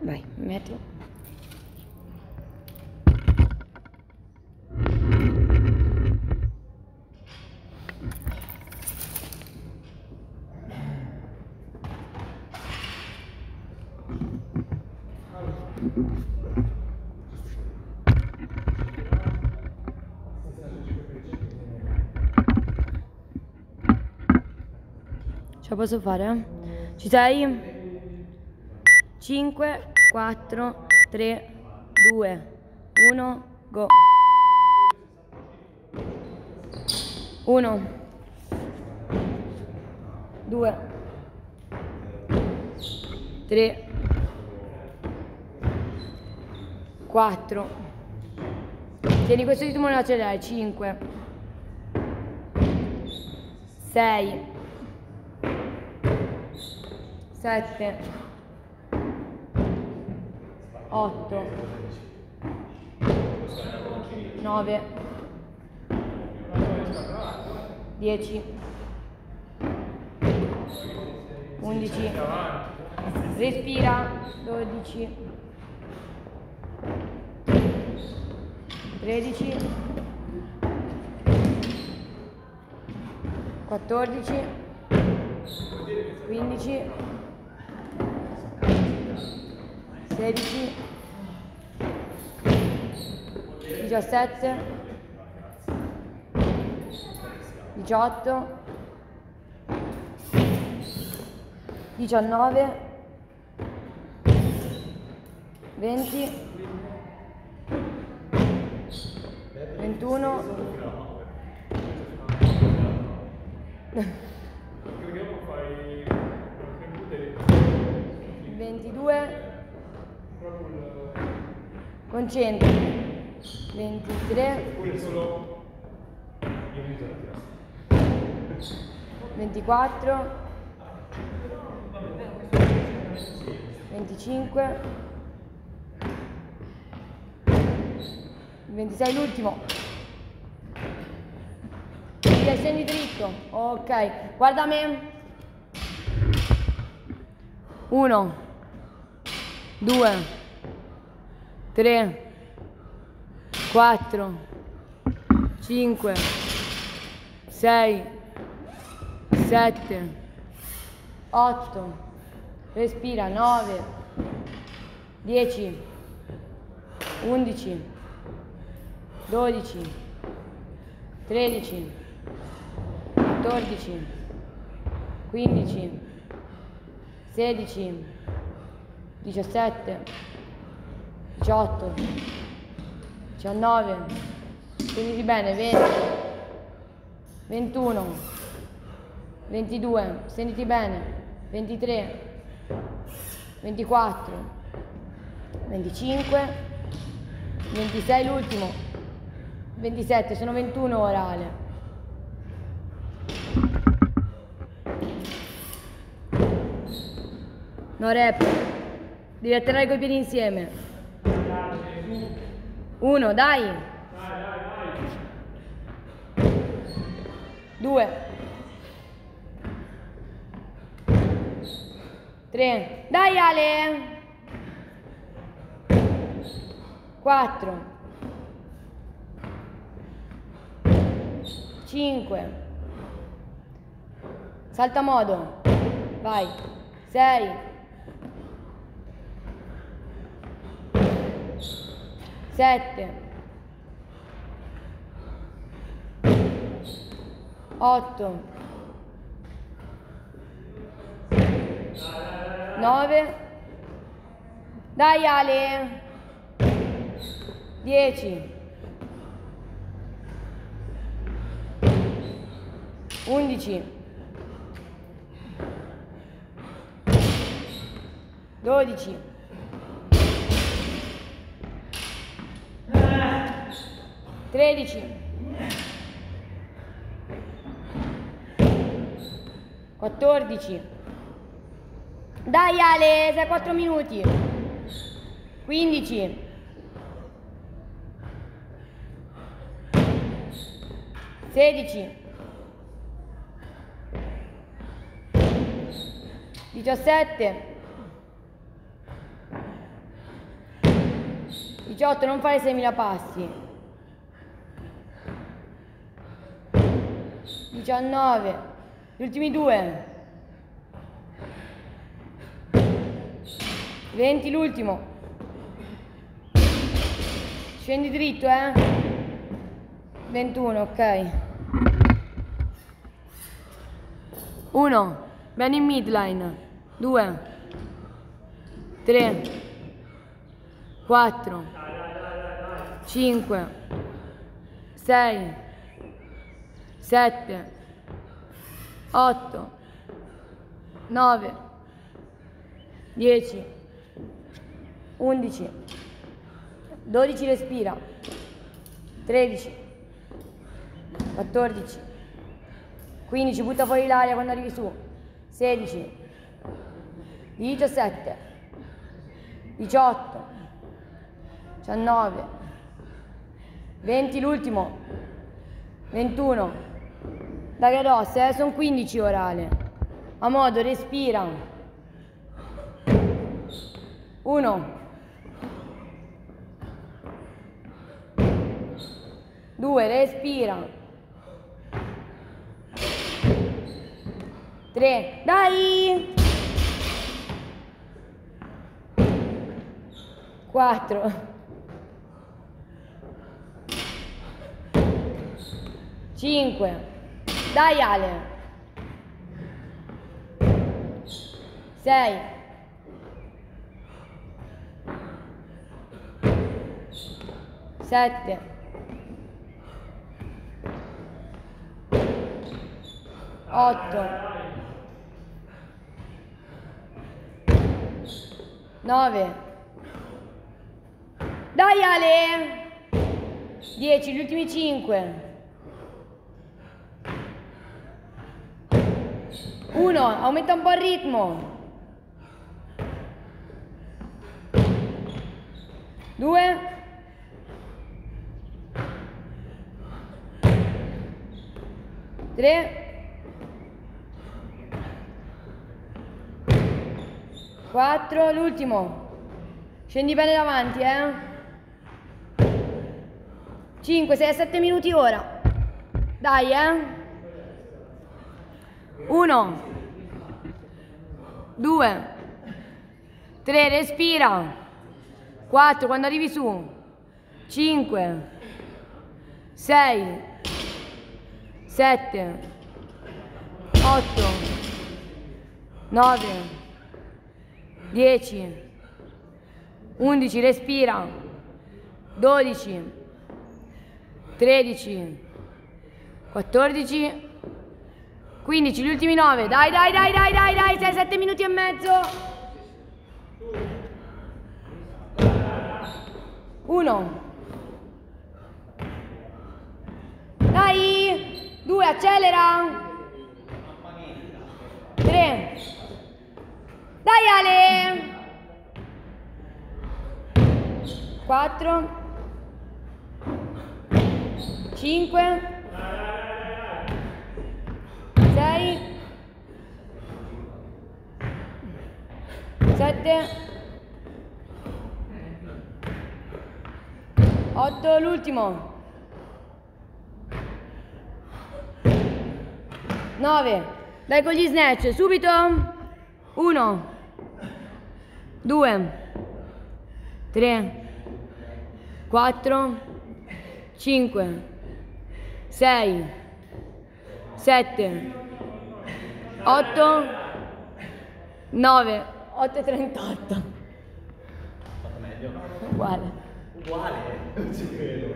Vai, metti. Ce la posso fare? Ci sei? 5, 4, 3, 2, 1, go. 1, 2, 3, 4. Tieni questo ritmo nella cellulare. 5, 6, 7, 8, 9, 10, 11, respira, 12, 13, 14, 15, 16, 17, 18, 19, 20, 21, Perché dopo fai qualche 22, proprio il... concentra, 23, Pure solo... 24, 25, 26 l'ultimo. Via, scendi dritto. Ok, guarda me. 1, 2, 3, 4, 5, 6, 7, 8, respira, 9, 10, 11, 12, 13, 14, 15, 16, 17, 18, 19, quindi bene, 20, 21, 22, sentiti bene, 23, 24, 25, 26 l'ultimo, 27, sono 21 orale. No rep, devi atterrare coi piedi insieme. Uno, dai. Due. Tre. Dai Ale. Quattro. Cinque. Salta modo. Vai. Sei. Sette. Otto. Nove. Dai Ale. Dieci. Undici. Dodici. Tredici. Quattordici. Dai Ale, sei a quattro minuti. Quindici. Sedici. Diciassette. 18, non fare 6.000 passi. 19, gli ultimi due. 20, l'ultimo. Scendi dritto, eh? 21, ok. 1, bene in midline. 2, 3, 4, 5, 6, 7, 8, 9, 10, 11, 12 respira, 13, 14, 15 butta fuori l'aria quando arrivi su, 16, 17, 18, 19, 20 l'ultimo, 21, dai grosse, eh, sono 15 orale, a modo, respira, 1, 2, respira, 3, dai, 4, 5, dai Ale, 6, 7, 8, 9, dai Ale, 10, gli ultimi 5, 1, aumenta un po' il ritmo, 2, 3, 4, l'ultimo. Scendi bene davanti, eh. 5, 6 a 7 minuti ora. Dai, eh. 1, 2, 3, respira. 4, quando arrivi su. 5, 6, 7, 8, 9, 10, 11, respira, 12, 13, 14, 15, gli ultimi 9, dai, dai, dai, dai, dai, dai, 6, 7 minuti e mezzo. 1, dai, 2, accelera, 3, dai Ale! 4 5 6 7 8 l'ultimo. 9 dai con gli snatch subito. 1 2 3 4 5 6 7 8 9 8 e 38 Fatto meglio? uguale Uguale? Non ci credo.